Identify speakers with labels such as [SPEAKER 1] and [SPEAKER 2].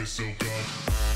[SPEAKER 1] me so good.